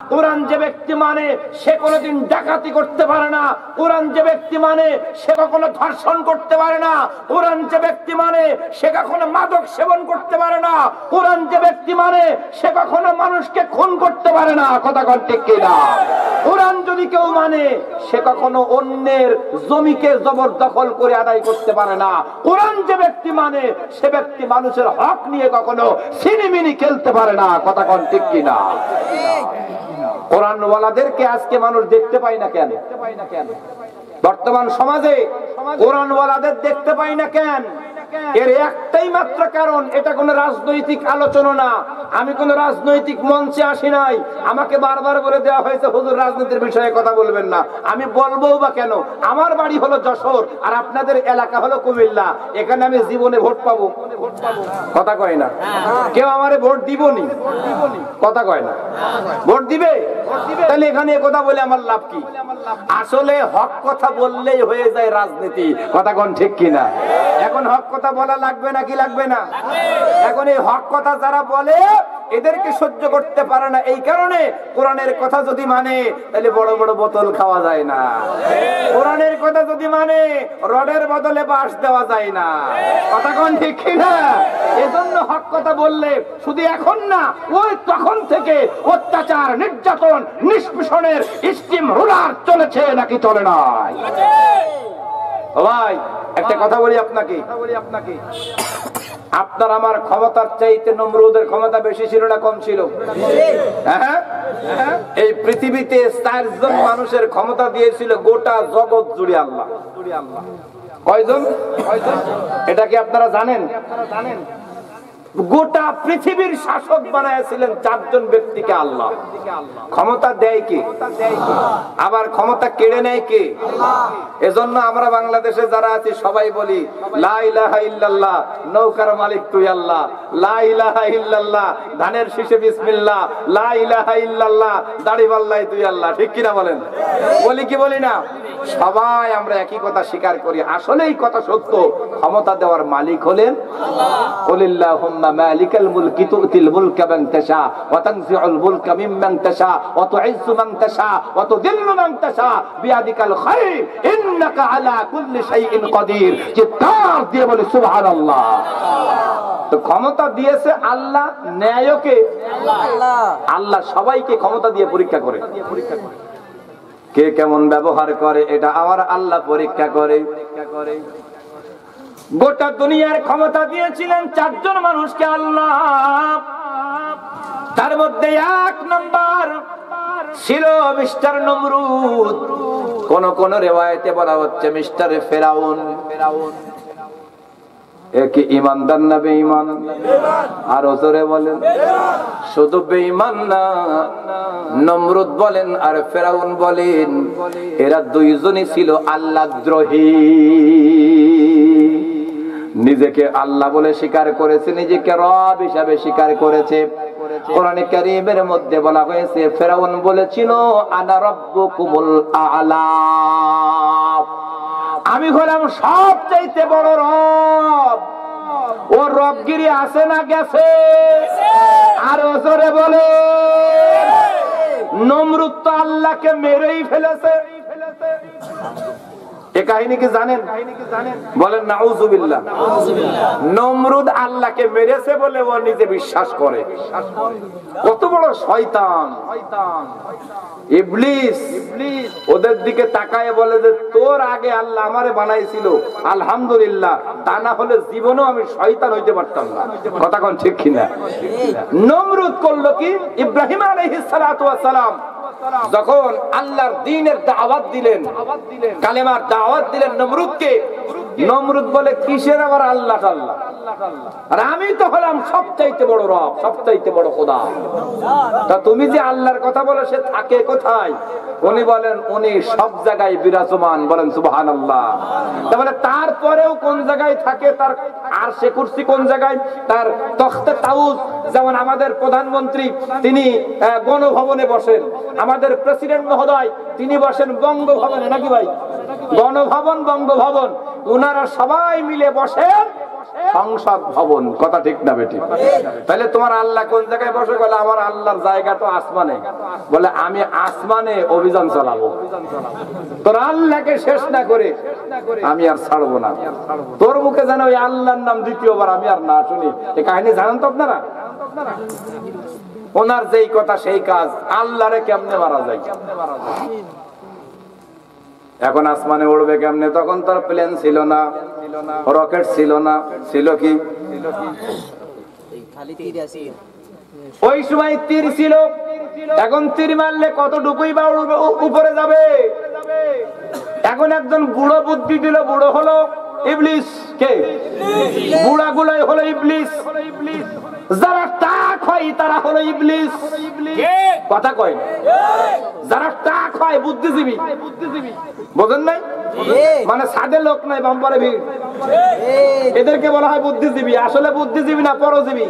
কোরআন যে ব্যক্তি মানে সে কোনোদিন ডাকাতি করতে পারে না। কোরআন যে ব্যক্তি মানে সে কখনো ধর্ষণ করতে পারে না। কোরআন যে ব্যক্তি মানে সে কখনো মাদক সেবন করতে পারে না। কোরআন যে ব্যক্তি মানে সে কখনো মানুষকে খুন করতে পারে না। কথা ঠিক কিনা কোরআন যদি কেউ মানে সে কখনো অন্যের জমিকে জবরদখল করে আদায় করতে পারে না। কোরআন যে ব্যক্তি মানে সে ব্যক্তি মানুষের হক নিয়ে কখনো সিনিমিনি খেলতে পারে না। কথা কন ঠিক কিনা কোরআনওয়ালাদেরকে আজকে মানুষ দেখতে পায় না কেন? বর্তমান সমাজে কোরআনওয়ালাদের দেখতে পাই না কেন? এর একটাই মাত্র কারণ, এটা কোন রাজনৈতিক আলোচনা না। আমি কোন রাজনৈতিক মঞ্চে আসি নাই। আমাকে বারবার বলে দেওয়া হয়েছে, হুজুর, রাজনীতির বিষয়ে কথা বলবেন না। আমি বলব বা কেন? আমার বাড়ি হলো যশোর, আর আপনাদের এলাকা হলো কুমিল্লা। এখানে আমি জীবনে ভোট পাবো। কথা কয় না? কেউ আমারে ভোট দিবনি? কথা কয় না? ভোট দিবে? তাহলে এখানে কথা বলে আমার লাভ কি? আসলে হক কথা বললেই হয়ে যায় রাজনীতি। কথা কোন ঠিক কিনা? এখন হক কথা বলা লাগবে না কি লাগবে না? এখন এই হক কথা যারা বলে এদেরকে সহ্য করতে পারে না। এই কারণে কোরআনের কথা যদি মানে তাহলে বড় বড় বোতল খাওয়া যায় না। কোরআনের কথা যদি মানে রডের বদলে বাঁশ দেওয়া যায় না। কথা কোন ঠিক কিনা? এজন্য হক কথা বললে শুধু এখন না ওই তখন থেকে অত্যাচার নির্যাতন নিষ্পেষণের স্টিম রুলার চলেছে নাকি চলে নাই? ভাই একটা কথা বলি আপনাকে। কথা বলি আপনাকে। আপনার আমার ক্ষমতার চাইতে নমরুদের ক্ষমতা বেশি ছিল না কম ছিল? হ্যাঁ? এই পৃথিবীতে চারজন মানুষের ক্ষমতা দিয়েছিল গোটা জগৎ জুড়ে আল্লাহ। কয়জন? এটা কি আপনারা জানেন? জানেন গোটা পৃথিবীর শাসক বানাইছিলেন চারজন ব্যক্তিকে আল্লাহ। ক্ষমতা দেয় কে? আবার ক্ষমতা কেড়ে নেয় কে? এজন্য আমরা বাংলাদেশে যারা আছি, সবাই বলি, লা ইলাহা ইল্লাল্লাহ, নৌকার মালিক তুই আল্লাহ। লা ইলাহা ইল্লাল্লাহ, ধানের শীষে বিসমিল্লাহ। লা ইলাহা ইল্লাল্লাহ, দাড়ি পাল্লাই তুই আল্লাহ। ঠিক কিনা বলেন? বলি কি বলি না? সবাই আমরা একই কথা স্বীকার করি। আসলে এই কথা সত্য, ক্ষমতা দেওয়ার মালিক হলেন কলিল্লাহুম্মা মালিকাল মুলকি তুতিল মুলকা মান তাশা ওয়া তানজিউল মুলকা মিম্মান তাশা ওয়া তুইজ্জু মান তাশা ওয়া তুযিল্লু মান তাশা বিয়াদিকাল খায়র ইন্নাকা আলা কুল্লি শাইইন কাদির চিৎকার দিয়ে বলি সুবহানাল্লাহ। তো ক্ষমতা দিয়েছে আল্লাহ ন্যায়কে আল্লাহ। সবাইকে ক্ষমতা দিয়ে পরীক্ষা করে। কে কেমন ব্যবহার করে এটা আমার আল্লাহ পরীক্ষা করে পরীক্ষা করে। গোটা দুনিয়ার ক্ষমতা দিয়েছিলেন চারজন মানুষকে আল্লাহ। তার মধ্যে এক নম্বর ছিল মিস্টার নমরুদ। কোন কোন রেওয়ায়তে বলা হচ্ছে মিস্টার ফেরাউন। ফেরাউন একে ইমানদার না বেঈমান? আর জোরে বলেন। শুধু বেঈমান না, নমরুদ বলেন আর ফেরাউন বলেন, এরা দুইজনই ছিল আল্লাহ দ্রোহী। নিজেকে আল্লাহ বলে স্বীকার করেছে, নিজেকে রব হিসাবে স্বীকার করেছে। কোরআনে কারীমের মধ্যে বলা হয়েছে, ফেরাউন বলেছিল, আনা রব্বুকুমুল আলা। আমি হলাম সব চাইতে বড় রব। ও রবগিরি আছে না গেছে? আর ওজরে বলে, নমরুদ তো আল্লাহকে মেরেই ফেলেছে। এ কাহিনী কি জানেন? বলেন নাউজুবিল্লাহ। নমরুদ আল্লাহকে মেরেছে বলে ও নিজে বিশ্বাস করে। কত বড় শয়তান। ইবলিস ওদের দিকে তাকায় বলে যে তোর আগে আল্লাহ আমারে বানাইছিল। আলহামদুলিল্লাহ। তা না হলে জীবনেও আমি শয়তান হইতে পারতাম না। কথা কোন ঠিক কিনা? নমরুদ করল কি? ইব্রাহিম আলাইহিস সালাতু ওয়াস সালাম। যখন আল্লাহর দিনের দাওয়াত দিলেন কালেমার দাওয়াত দিলেন নমরুদকে নমরুদ বলে, কিসের আবার আল্লাহ আল্লাহ? আর আমি তো হলাম সবচাইতে বড় রব, সবচাইতে বড় খোদা। তা তুমি যে আল্লাহর কথা বলো, সে থাকে কোথায়? উনি বলেন, উনি সব জায়গায় বিরাজমান। বলেন সুবহান আল্লাহ তাহলে তারপরেও কোন জায়গায় থাকে? তার আর সে কুর্সি কোন জায়গায়? তার তখতে তাউস যেমন আমাদের প্রধানমন্ত্রী, তিনি গণভবনে বসেন। আমাদের প্রেসিডেন্ট মহোদয়, তিনি বসেন বঙ্গভবনে। নাকি ভাই? গণভবন, বঙ্গভবন। ওনারা সবাই মিলে বসেন সংসদ ভবন। কথা ঠিক না বেটি? তাহলে তোমার আল্লাহ কোন জায়গায় বসে? বলে আমার আল্লাহর জায়গা তো আসমানে। বলে আমি আসমানে অভিযান চালাবো। তোর আল্লাহকে শেষ না করে আমি আর ছাড়বো না। তোর মুখে যেন ওই আল্লাহর নাম দ্বিতীয়বার আমি আর না শুনি। এই কাহিনী জানেন তো আপনারা? ওনার যেই কথা সেই কাজ আল্লাহরে কেমনে মারা যায়? এখন আসমানে উড়বে কেমনে? তখন তোর প্লেন ছিল না। রকেট ছিল না। ছিল কি? ওই সময় তীর ছিল। এখন তীর মারলে কতটুকুই বা উপরে যাবে। এখন একজন বুড়ো বুদ্ধি দিল, বুড়ো হলো ইবলিস। কে? বুড়া গুলোই হলো ইবলিস। যারা টাক হয় তারা হলো ইবলিস। কথা কয় যারা টাক হয় বুদ্ধিজীবী। বোঝেন নাই? মানে সাদে লোক নাই বাম্পারে ভিড়। এদেরকে বলা হয় বুদ্ধিজীবী। আসলে বুদ্ধিজীবী না পরজীবী।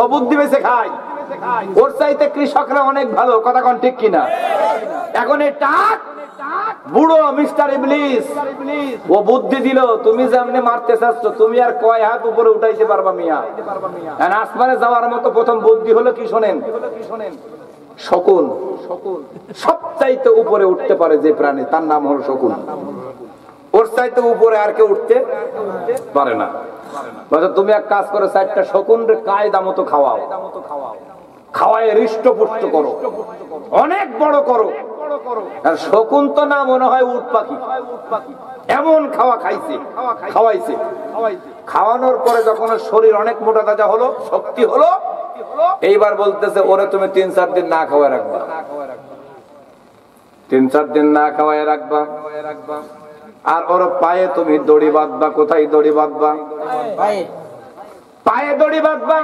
ও বুদ্ধি বেছে খায়। ওর চাইতে কৃষকরা অনেক ভালো। কথা কোন ঠিক কিনা? এখন এই টাক বুড়ো মিস্টার ও বুদ্ধি দিল, তুমি যেমনি মারতে চাচ্ছ, তুমি আর কয় হাত উপরে উঠাইতে পারবা মিয়া? আসমানে যাওয়ার মতো প্রথম বুদ্ধি হলো কি শোনেন? শকুন। উপরে উঠতে পারে যে প্রাণী, তার নাম হলো শকুন। ওর চাইতে উপরে আর কেউ উঠতে পারে না। তুমি এক কাজ করো, চারটা শকুন কায়দা মতো খাওয়াও। খাওয়ায় হৃষ্টপুষ্ট করো। অনেক বড় করো। আর শকুন তো না মনে হয় উট পাখি। এমন খাওয়া খাইছে। খাওয়াইছে। খাওয়ানোর পরে যখন শরীর অনেক মোটা তাজা হলো শক্তি হলো এইবার বলতেছে ওরে তুমি তিন চার দিন না খাওয়ায় রাখবা। তিন চার দিন না খাওয়ায় রাখবা। আর ওর পায়ে তুমি দড়ি বাঁধবা। কোথায় দড়ি বাঁধবা। পায়ে দড়ি বাঁধবা।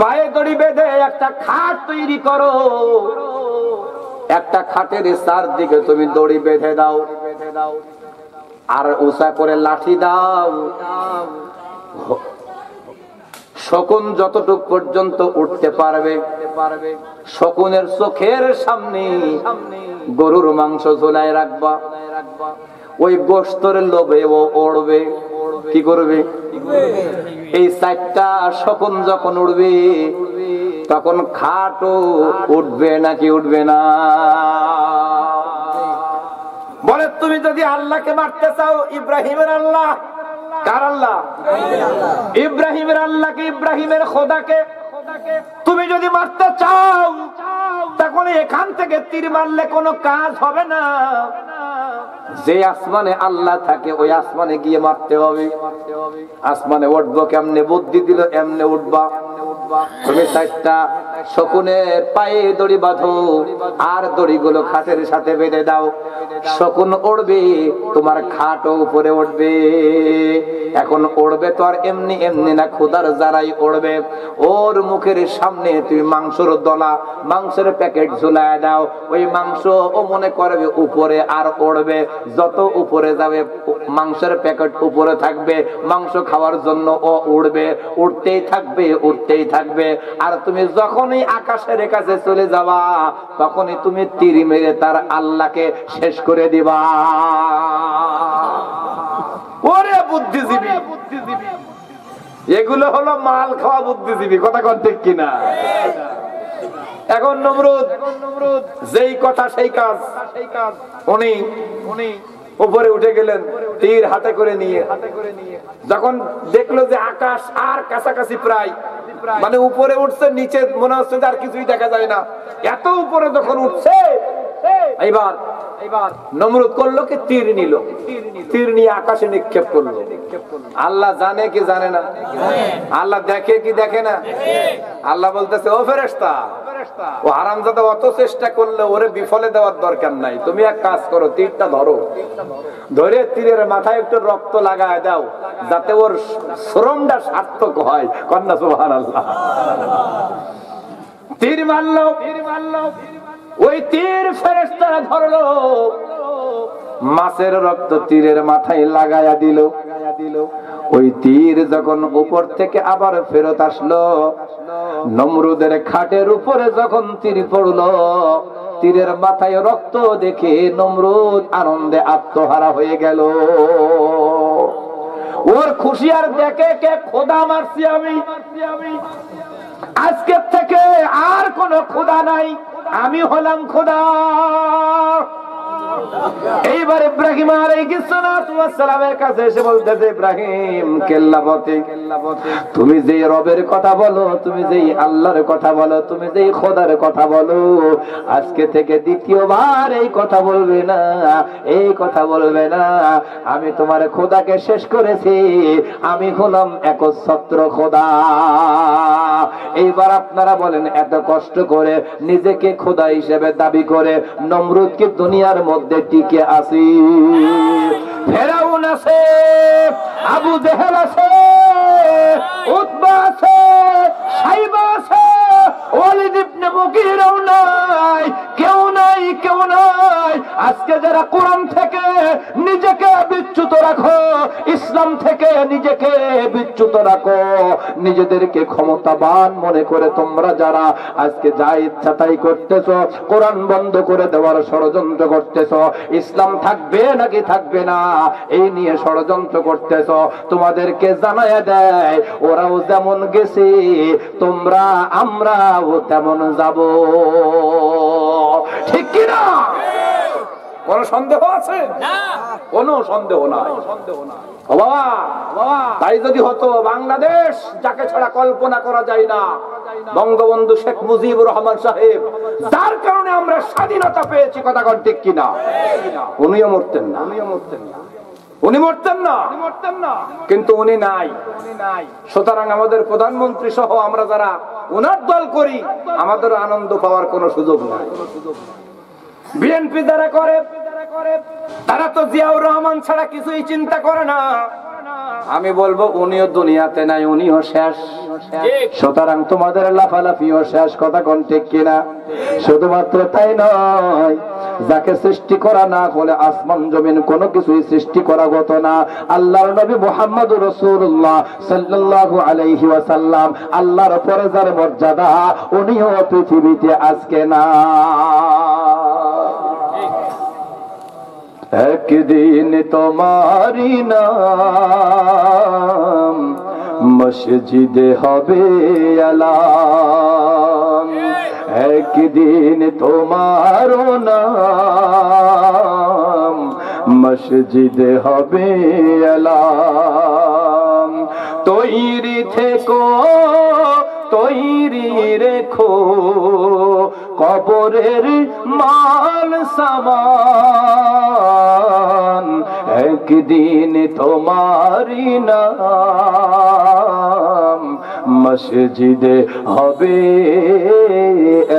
পায়ে দড়ি বেঁধে একটা খাট তৈরি করো। একটা খাটের চারদিকে তুমি দড়ি বেঁধে দাও। আর উষা করে লাঠি দাও। শকুন যতটুক পর্যন্ত উঠতে পারবে, শকুনের চোখের সামনে গরুর মাংস ঝোলায় রাখবা। ওই গোস্তর লোভে ও ওড়বে। কি করবে? এই চারটা শকুন যখন উঠবে তখন খাটও উঠবে নাকি উঠবে না? বলে, তুমি যদি আল্লাহকে মারতে চাও, ইব্রাহিমের আল্লাহ। কার আল্লাহ? ইব্রাহিমের আল্লাহকে, ইব্রাহিমের খোদাকে। তুমি যদি মারতে চাও, তখন এখান থেকে তীর মারলে কোনো কাজ হবে না। যে আসমানে আল্লাহ থাকে, ওই আসমানে গিয়ে মারতে হবে। আসমানে উঠবো কেমনে? বুদ্ধি দিল, এমনে উঠবা। তুমি চারটা শকুনের পায়ে দড়ি বাঁধো, আর দড়িগুলো খাটের সাথে বেঁধে দাও। শকুন উড়বে তোমার খাটও উপরে উঠবে। এখন উড়বে তো আর এমনি এমনি না খুদার যারাই উড়বে ওর মুখের সামনে তুমি মাংসর দলা, মাংসের প্যাকেট ঝুলায় দাও। ওই মাংস ও মনে করবে উপরে আর উড়বে যত উপরে যাবে, মাংসের প্যাকেট উপরে থাকবে। মাংস খাওয়ার জন্য ও উড়বে। উঠতেই থাকবে উঠতেই থাকবে। আর তুমি যখনই আকাশের কাছে চলে যাবা, তখনই তুমি তীর মেরে তার আল্লাহকে শেষ করে দিবা। ওরে বুদ্ধিজীবী। এগুলো হলো মাল খাওয়া বুদ্ধিজীবী, কথা কন ঠিক কিনা? এখন নমরুদ, যেই কথা সেই কাজ, উনি উনি উপরে উঠে গেলেন, তীর হাতে করে নিয়ে। যখন দেখল যে আকাশ আর কাছাকাছি প্রায় মানে উপরে উঠছে, নিচে মনে হচ্ছে আর কিছুই দেখা যায় না। এত উপরে যখন উঠছে, এইবার নমরুদ করল কি? তীর নিল। তীর নিয়ে আকাশে নিক্ষেপ করল। আল্লাহ জানে কি জানে না? আল্লাহ দেখে কি দেখে না? আল্লাহ বলতেছে ও ফেরেস্তা ও হারামজাদা অত চেষ্টা করলে ওরে বিফলে দেওয়ার দরকার নাই। তুমি এক কাজ করো তীরটা ধরো। ধরে। তীরের মাথায় একটু রক্ত লাগায় দাও যাতে ওর শ্রমটা সার্থক হয়। কন্যা সুহান আল্লাহ। তীর মারলো। তীর মারলো। ওই তীর ফেরেস্তারা ধরলো, মাছের রক্ত তীরের মাথায় লাগায়া দিল। ওই তীর যখন উপর থেকে আবার ফেরত আসলো, নমরুদের খাটের উপরে যখন তীর পড়ল, তীরের মাথায় রক্ত দেখে নমরুদ আনন্দে আত্মহারা হয়ে গেল। ওর খুশি আর দেখে কে? খোদা মারছি আমি। আজকের থেকে আর কোন খোদা নাই। আমি হলাম খোদা। এইবার ইব্রাহিম আলাইহিসসালামের কাছে এসে বলতেছে, ইব্রাহিম কেল্লাপতি তুমি যে রবের কথা বলো, তুমি যেই আল্লাহর কথা বলো, তুমি যেই খোদার কথা বলো, আজকে থেকে দ্বিতীয়বার এই কথা বলবে না, এই কথা বলবে না। আমি তোমার খোদাকে শেষ করেছি, আমি হলাম একচ্ছত্র খোদা। এইবার আপনারা বলেন, এত কষ্ট করে নিজেকে খোদা হিসেবে দাবি করে, নমরুদকে দুনিয়ার মধ্যে টিকে আসি ফেরাউন আছে আবু জেহেল আছে উৎবা আছে সাইবা আছে। আজকে যারা কোরআন থেকে নিজেকে বিচ্যুত রাখো, ইসলাম থেকে নিজেকে বিচ্যুত রাখো, নিজেদেরকে ক্ষমতাবান মনে করে তোমরা যারা আজকে যা ইচ্ছা তাই করতেছ, কোরআন বন্ধ করে দেওয়ার ষড়যন্ত্র করতেছ, ইসলাম থাকবে নাকি থাকবে না, এই নিয়ে ষড়যন্ত্র করতেছ, তোমাদেরকে জানায় দেয়, ওরাও যেমন গেছে, তোমরা আমরাও তেমন যাব। ঠিক কিনা? কোন সন্দেহ আছে? কোন সন্দেহ নাই। ও বাবা তাই যদি হতো বাংলাদেশ যাকে ছাড়া কল্পনা করা যায় না বঙ্গবন্ধু শেখ মুজিবুর রহমান সাহেব যার কারণে আমরা স্বাধীনতা পেয়েছি কথা ঠিক কিনা? উনিও মরতেন না উনিও মরতেন না। উনি মরতেন না। কিন্তু উনি নাই। সুতরাং আমাদের প্রধানমন্ত্রী সহ আমরা যারা উনার দল করি আমাদের আনন্দ পাওয়ার কোনো সুযোগ নাই। বিএনপি যারা করে, তারা তো জিয়াউর রহমান ছাড়া কিছুই চিন্তা করে না। আমি বলব উনিও দুনিয়াতে নাই, উনিও শেষ। সুতরাং তোমাদের লাফালাফিও শেষ, কথা কোন ঠিক কিনা? শুধুমাত্র তাই নয়, যাকে সৃষ্টি করা না হলে আসমান, জমিন, কোনো কিছুই সৃষ্টি করা গত না। আল্লাহর নবী মোহাম্মদ রসুল্লাহ সাল্লাল্লাহু আলাইহি ওয়াসাল্লাম, আল্লাহর পরে যার মর্যাদা, উনিও পৃথিবীতে আজকে না একদিন তোমারি নাম মসজিদে হবে আলাম একদিন তোমার নাম মসজিদে হবে আলাম তৈরি থেকো তৈরি রেখো। কবরের মাল সামান একদিন তোমারি নাম। মসজিদে হবে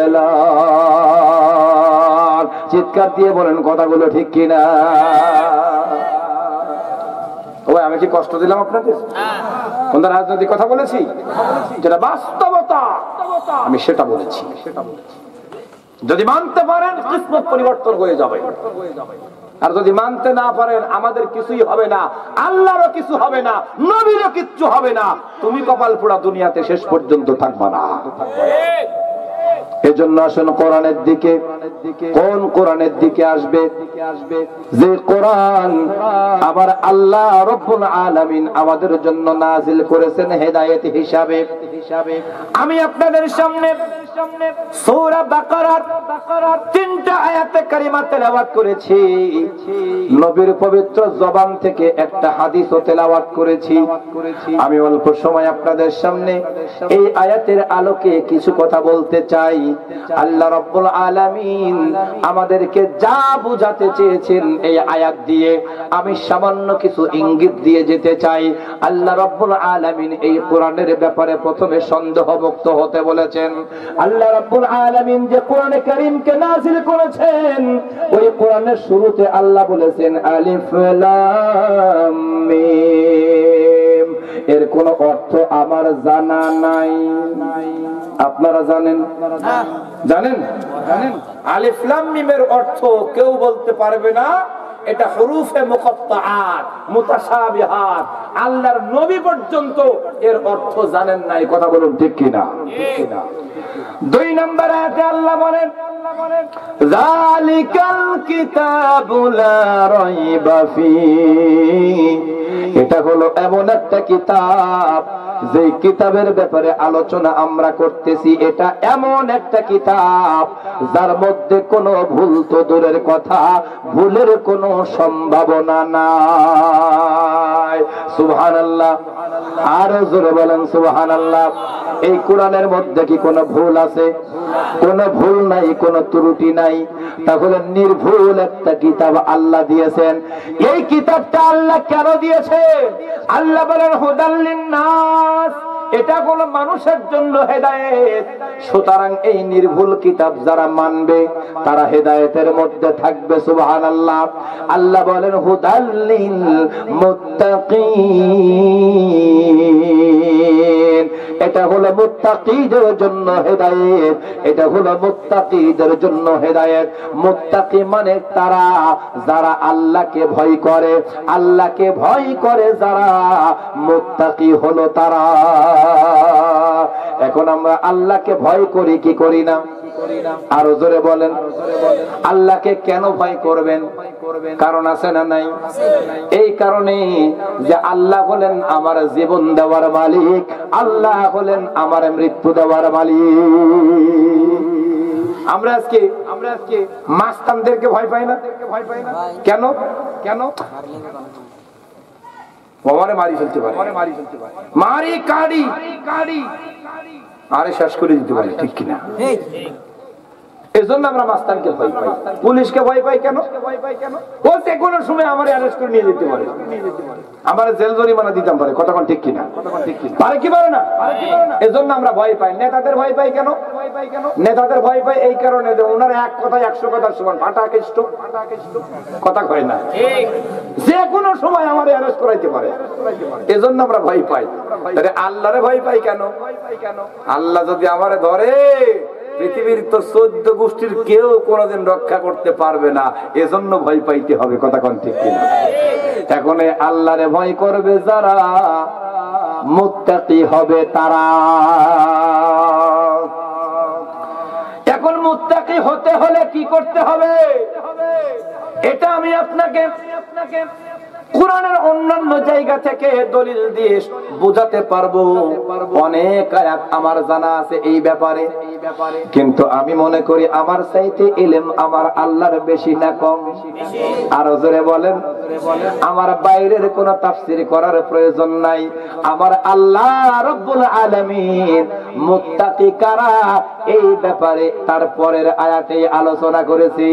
এলার চিৎকার দিয়ে বলেন কথাগুলো ঠিক কিনা? আমি কি কষ্ট দিলাম আপনাদের? কোন রাজনৈতিক কথা বলেছি? যেটা বাস্তবতা, আমি সেটা বলেছি সেটা বলেছি। যদি মানতে পারেন, কিসমত পরিবর্তন হয়ে যাবে। আর যদি মানতে না পারেন, আমাদের কিছুই হবে না, আল্লাহরও কিছু হবে না, নবীরও কিচ্ছু হবে না। তুমি কপাল পোড়া দুনিয়াতে শেষ পর্যন্ত থাকবা না। এজন্য আসুন কোরআনের দিকে। কোন কোরআনের দিকে আসবে? যে কোরআন আবার আল্লাহ রব্বুল আলামিন আমাদের জন্য নাজিল করেছেন হেদায়েত হিসাবে। আমি আপনাদের সামনে সূরা বাকারার তিনটা কারিমা তেলাওয়াত করেছি। নবীর পবিত্র জবান থেকে একটা হাদিসও তেলাওয়াত করেছি। আমি অল্প সময় আপনাদের সামনে এই আয়াতের আলোকে কিছু কথা বলতে চাই। আল্লাহ রব্বুল আলামিন আমাদেরকে যা বুঝাতে চেয়েছেন এই আয়াত দিয়ে আমি সামান্য কিছু ইঙ্গিত দিয়ে যেতে চাই। আল্লাহ রব্বুল আলামিন এই কোরআনের ব্যাপারে প্রথমে সন্দেহ মুক্ত হতে বলেছেন। আল্লাহ রব্বুল আলামিন যে কোরআনে কারীমকে নাযিল করেছেন, ওই কোরআনের শুরুতে আল্লাহ বলেছেন, আলিফ লাম মিম। এর কোন অর্থ আমার জানা নাই। আপনারা জানেন? জানেন? জানেন। আলিফলাম মিমের অর্থ কেউ বলতে পারবে না। এটা হরুফে মুকত্তাআত, মুতাশাবিহাত। আল্লাহর নবী পর্যন্ত এর অর্থ জানেন নাই কথা বলুন ঠিক ঠিক কিনা? দুই নম্বর আয়াতে আল্লাহ বলেন, জালিকাল কিতাবু লা রাইবা ফীহ এটা হলো এমন একটা কিতাব যে কিতাবের ব্যাপারে আলোচনা আমরা করতেছি। এটা এমন একটা কিতাব, যার মধ্যে কোনো ভুল তো দূরের কথা, ভুলের কোনো সম্ভাবনা নাই। সুবহানাল্লাহ। আরও জোরে বলেন সুবহানাল্লাহ। এই কোরআনের মধ্যে কি কোনো ভুল আছে? কোনো ভুল নাই, কোনো ত্রুটি নাই। তাহলে নির্ভুল একটা কিতাব আল্লাহ দিয়েছেন। এই কিতাবটা আল্লাহ কেন দিয়েছে আল্লাহ বলেন হুদাল্লিন নাস এটা কোন মানুষের জন্য হেদায়েত। সুতরাং এই নির্ভুল কিতাব যারা মানবে, তারা হেদায়েতের মধ্যে থাকবে সুবহান আল্লাহ আল্লাহ বলেন, হুদাল্লিল মুত্তাকিন। এটা হলো মুত্তাকিদের জন্য হেদায়েত, এটা হলো মুত্তাকিদের জন্য হেদায়েত। মুত্তাকি মানে তারা, যারা আল্লাহকে ভয় করে, আল্লাহকে ভয় করে যারা, মুত্তাকি হলো তারা। এখন আমরা আল্লাহকে ভয় করি, কি করি না? আরও জোরে বলেন। আল্লাহকে কেন ভয় করবেন? কারণ আছে না নাই? এই কারণে যে আল্লাহ হলেন আমার জীবন দেওয়ার মালিক, আল্লাহ হলেন আমার মৃত্যু দেওয়ার মালিক। আমরা আজকে আমরা আজকে মাস্তানদেরকে ভয় পাই না? ভয় পাই না কেন? কেন? বাবারে মারি ফেলতে পারে। মারি ফেলতে পারে মারি কাড়ি কাড়ি আরে শেষ করে দিতে পারে, ঠিক কিনা? এজন্য আমরা মাস্তানকে ভয় পাই। পুলিশকে ভয় পাই কেন? যে কোনো সময় আমার অ্যারেস্ট করে নিয়ে যেতে পারে। আমার জেল জরিমানা দিতাম পারে কতক্ষণ ঠিক কিনা? পারে কি পারে না? এজন্য আমরা ভয় পাই। নেতাদের ভয় পাই কেন? নেতাদের ভয় পাই এই কারণে যে ওনার এক কথা একশো কথার সমান, ফাটা কেষ্ট। কথা কয় না। যে কোনো সময় আমার অ্যারেস্ট করাইতে পারে। এজন্য আমরা ভয় পাই। আল্লাহরে ভয় পাই কেন? আল্লাহ যদি আমারে ধরে পৃথিবীর তো চোদ্দ গোষ্ঠীর কেউ কোনোদিন রক্ষা করতে পারবে না। এজন্য ভয় পাইতে হবে, কথা কোন ঠিক কিনা? এখন আল্লাহরে ভয় করবে যারা, মুত্তাকি হবে তারা। এখন মুত্তাকি হতে হলে কি করতে হবে? এটা আমি আপনাকে আপনাকে কোরআনের অন্যান্য জায়গা থেকে দলিল দিয়ে বোঝাতে পারব। অনেক আয়াত আমার জানা আছে এই ব্যাপারে। কিন্তু আমি মনে করি আমার চাইতে ইলেম আমার আল্লাহর বেশি না কম। আরও জোরে বলেন। আমার বাইরের কোন তাফসির করার প্রয়োজন নাই। আমার আল্লাহ রব্বুল আলামিন মুত্তাকি কারা এই ব্যাপারে তারপরের আয়াতে আলোচনা করেছি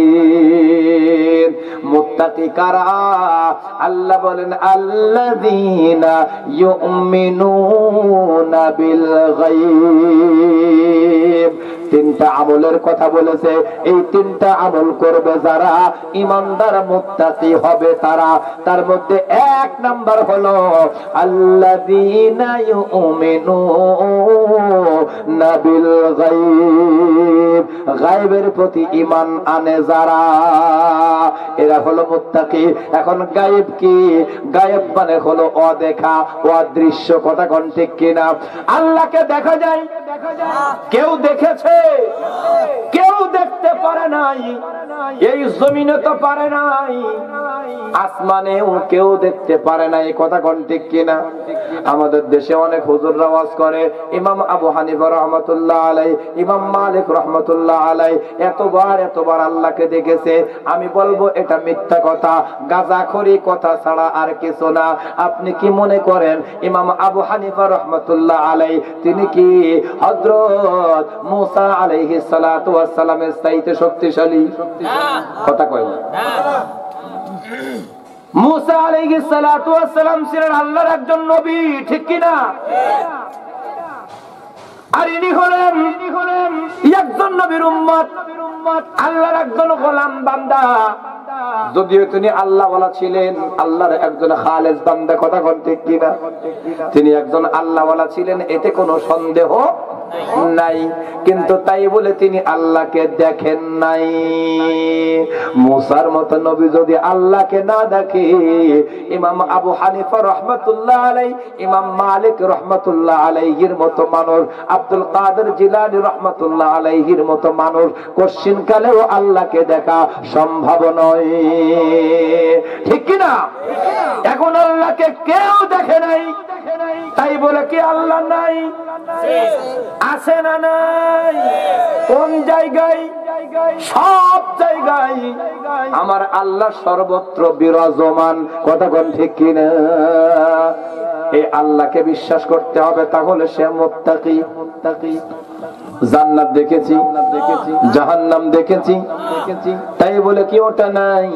মুত্তাকি কারা আল্লাহ বলেন আল্লাযীনা ইউমিনুনা বিল গায়ব তিনটা আমলের কথা বলেছে। এই তিনটা আমল করবে যারা? ইমানদার মুত্তাকি হবে তারা। তার মধ্যে এক নাম্বার হলো আল্লাযীনা ইউমিনুনা বিল গায়ব। গায়বের প্রতি ইমান আনে যারা? এরা হলো মুত্তাকি। এখন গায়েব কি? গায়েব মানে হলো অদেখা অদৃশ্য। কথা কোন ঠিক কিনা? আল্লাহকে দেখা যায়। কেউ দেখেছে? কেউ দেখতে পারে নাই, এই জমিনে তো পারে নাই, আসমানেও কেউ দেখতে পারে নাই কথা কোন ঠিক কিনা? আমাদের দেশে অনেক হুজুর রাওয়াজ করে, ইমাম আবু হানিফা রহমতুল্লাহ আলাই ইমাম মালিক রহমতুল্লাহ আলাই এতবার এতবার আল্লাহকে দেখেছে, আমি বলব এটা মিথ্যা কথা, গাজাখড়ি কথা ছাড়া আর কিছু না, আপনি কি মনে করেন, ইমাম আবু হানিফা রহমতুল্লাহ আলাই তিনি কি হজরত মুসা আলাইহি সালাতু চাইতে শক্তিশালী। কথা কয় না। মুসা সালাতু ছিলেন আল্লাহর একজন নবী, ঠিক কি না? আর ইনি হলেন একজন নবীর উম্মত, আল্লাহর একজন গোলাম বান্দা। যদিও তিনি আল্লাহ বলা ছিলেন, আল্লাহর একজন খালেজ বান্দা, কথা ঠিক কিনা তিনি একজন আল্লাহ বলা ছিলেন, এতে কোনো সন্দেহ নাই। কিন্তু তাই বলে তিনি আল্লাহকে দেখেন নাই। মুসার মতো নবী যদি আল্লাহকে না দেখে, ইমাম আবু হানিফা রহমতুল্লাহ আলাই ইমাম মালিক রহমতুল্লাহ আলাইহির মতো মানুষ, আব্দুল কাদের জিলানি রহমতুল্লাহ আলাইহির মতো মানুষ কোশ্চিন কালেও আল্লাহকে দেখা সম্ভব নয়। ঠিক কিনা এখন আল্লাহকে কেউ দেখে নাই। তাই বলে কি আল্লাহ নাই? আছে না নাই? কোন জায়গায়? সব জায়গায়। আমার আল্লাহ সর্বত্র বিরাজমান। কথা কোন ঠিক কিনা? এই আল্লাহকে বিশ্বাস করতে হবে, তাহলে সে মুত্তাকি। মুত্তাকি জান্নাত দেখেছি, জাহান্নাম দেখেছি। তাই বলে কি ওটা নাই?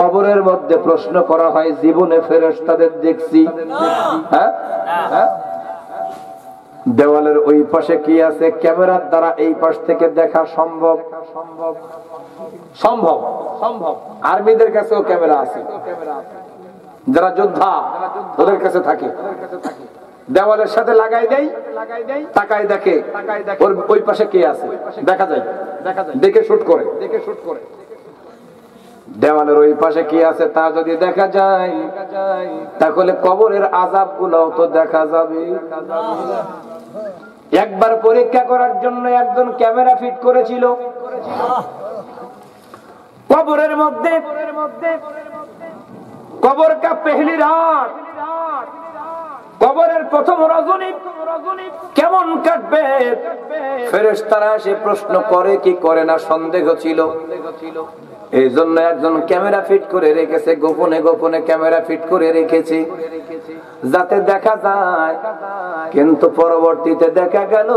কবরের মধ্যে প্রশ্ন করা হয়, জীবনে ফেরেশতাদের দেখছি। হ্যাঁ? হ্যাঁ? দেওয়ালের ওই পাশে কি আছে? ক্যামেরার দ্বারা এই পাশ থেকে দেখা সম্ভব? সম্ভব। সম্ভব। আর্মিদের কাছেও ক্যামেরা আছে। যারা যোদ্ধা, ওদের কাছে থাকে। দেওয়ালের সাথে লাগাই দেয় তাকাই দেখে। ওর ওই পাশে কে আছে? দেখা যায়। দেখা যায় দেখে শুট করে। দেখে শুট করে দেওয়ালের ওই পাশে কি আছে তা যদি দেখা যায়, তাহলে কবরের আজাব গুলাও তো দেখা যাবে। একবার পরীক্ষা করার জন্য একজন ক্যামেরা ফিট করেছিল। কবরের মধ্যে কবর কা পেহলি রাত। কবরের প্রথম রজনী কেমন কাটবে? ফেরেশতারা এসে প্রশ্ন করে কি করে না, সন্দেহ ছিল। এই জন্য একজন ক্যামেরা ফিট করে রেখেছে, গোপনে গোপনে ক্যামেরা ফিট করে রেখেছে। যাতে দেখা যায়, কিন্তু পরবর্তীতে দেখা গেল,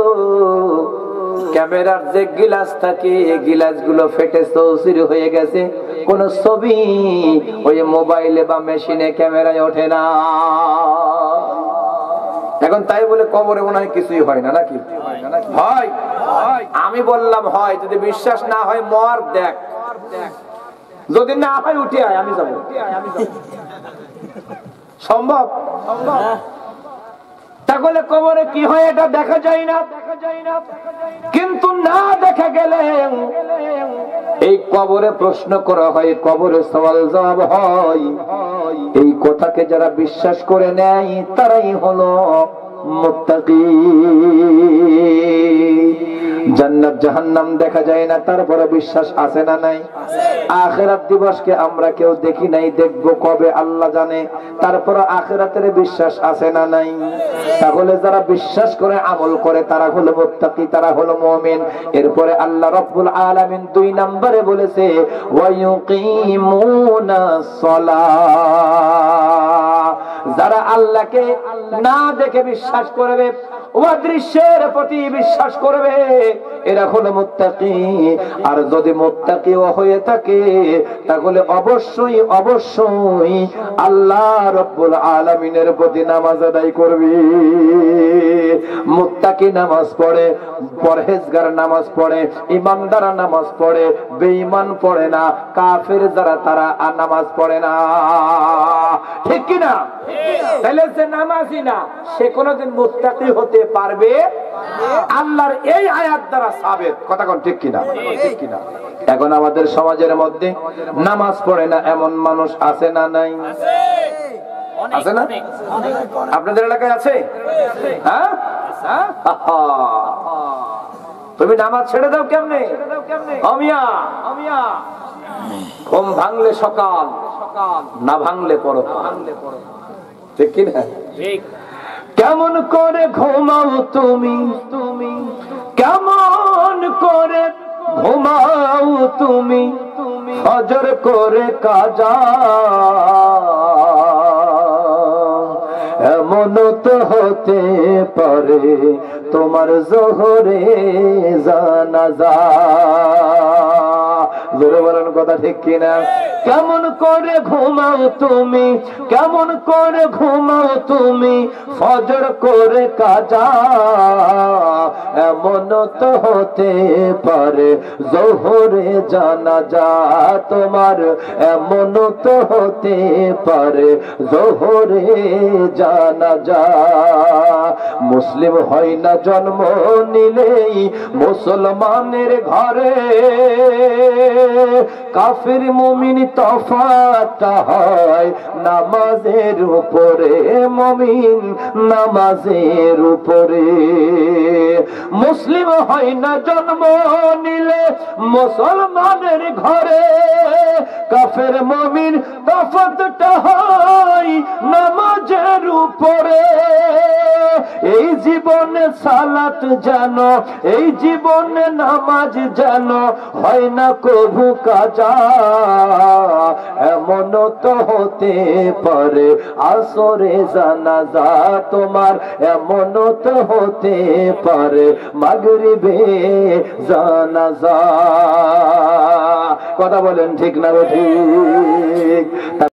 ক্যামেরার যে গিলাস থাকে, এই গিলাসগুলো ফেটে চৌচির হয়ে গেছে। কোন ছবি ওই মোবাইলে বা মেশিনে ক্যামেরায় ওঠে না। এখন তাই বলে কবরে মনে হয় কিছুই হয় না, নাকি? হয়। আমি বললাম হয়, যদি বিশ্বাস না হয় মর দেখ। যদি না হয় উঠে আয়, আমি যাব। সম্ভব? তাহলে কবরে কি হয় এটা দেখা যায় না। কিন্তু না দেখা গেলে এই কবরে প্রশ্ন করা হয়, কবরে সওয়াল জবাব হয়। এই কথাকে যারা বিশ্বাস করে নেয়, তারাই হলো মুত্তাকি জান্নাত জাহান্নাম দেখা যায় না, তারপরে বিশ্বাস আছে না নাই? আখেরাত দিবসকে আমরা কেউ দেখি নাই, দেখব কবে, আল্লাহ জানে। তারপরে আখেরাতের বিশ্বাস আছে না নাই? তাহলে যারা বিশ্বাস করে, আমল করে, তারা হলো মুত্তাকি, তারা হলো মুমিন। এরপরে আল্লাহ রাব্বুল আলামিন দুই নম্বরে বলেছে ওয়ায়ুকিমুনাস সালাহ যারা আল্লাহকে না দেখে বিশ্বাস করবে অদৃশ্যের প্রতি বিশ্বাস করবে এরা হলো মুত্তাকি। আর যদি মুত্তাকিও হয়ে থাকে তাহলে অবশ্যই অবশ্যই আল্লাহ রব্বুল আলামিনের প্রতি নামাজ আদায় করবে। মুত্তাকি নামাজ পড়ে পরহেজগার নামাজ পড়ে ইমানদার নামাজ পড়ে বেঈমান পড়ে না কাফের যারা তারা আর নামাজ পড়ে না। ঠিক কি না তাহলে যে নামাজি না সে কোনোদিন মুত্তাকি হতে পারবে? আল্লাহর এই আয়াত দ্বারা সাবেত কথা কোন ঠিক কিনা? ঠিক কিনা? এখন আমাদের সমাজের মধ্যে নামাজ পড়ে না এমন মানুষ আছে না নাই? আছে। না? আপনাদের এলাকায় আছে? হ্যাঁ? তুমি নামাজ ছেড়ে দাও কেমনে? অমিয়া। অমিয়া। ঘুম ভাঙলে সকাল না ভাঙলে পর ঠিক কিনা? কেমন করে ঘুমাও তুমি? তুমি কেমন করে ঘুমাও তুমি? হজর করে কাজা। এমন তো হতে পারে তোমার জোহরে জানাজা। জোরে বলেন কথা ঠিক কিনা? কেমন করে ঘুমাও তুমি? কেমন করে ঘুমাও তুমি? ফজর করে কাজা এমন তো হতে পারে। জোহরে জানা যা তোমার এমন তো হতে পারে। জোহরে জানা যা মুসলিম হয় না জন্ম নিলেই মুসলমানের ঘরে। কাফির মুমিন তফাতটা হয় নামাজের উপরে মমিন নামাজের উপরে। মুসলিম হয় না জন্ম নিলে মুসলমানের ঘরে কাফের মমিন তফাতটা হয় নামাজের উপরে। এই জীবনে সালাত জানো এই জীবনে নামাজ জানো হয় না কভু কাজা। এমন তো হতে পারে আসরে জানাজা তোমার, এমন তো হতে পারে মাগরিবে জানাজা। কথা বলেন ঠিক না ঠিক